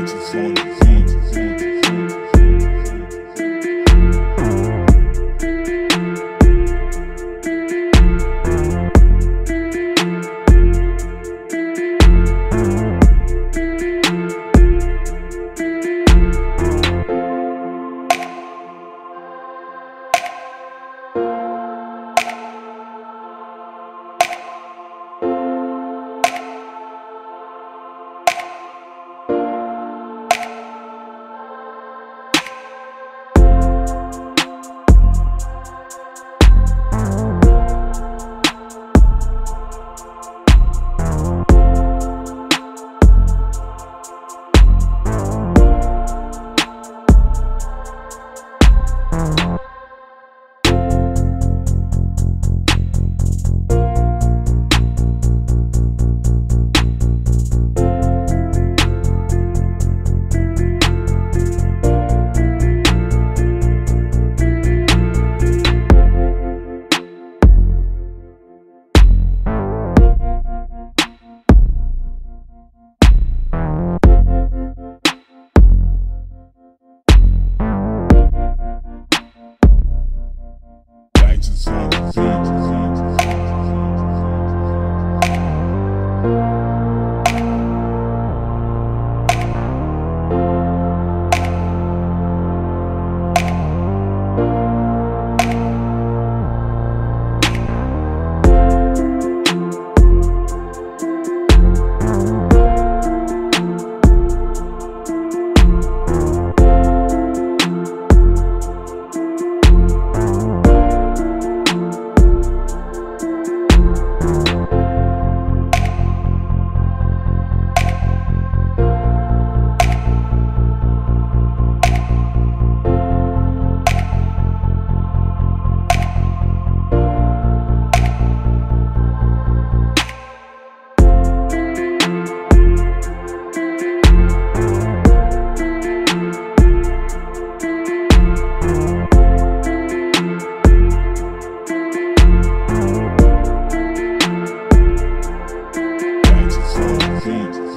bitches on the beat. Beats.